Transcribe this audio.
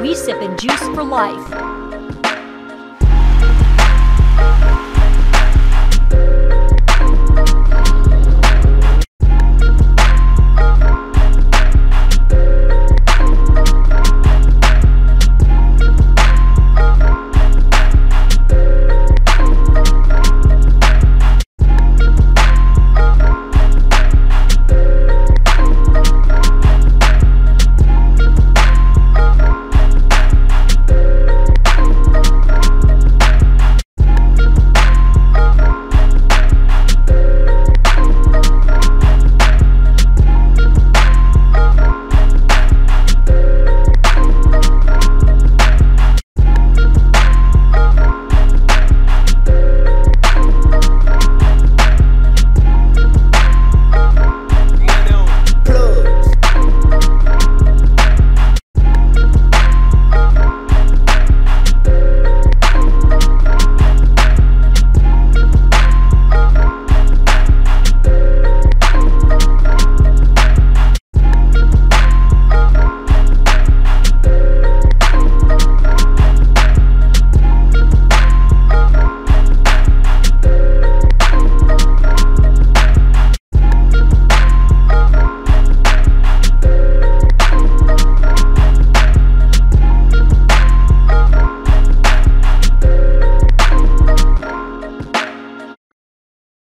We sip and juice for life.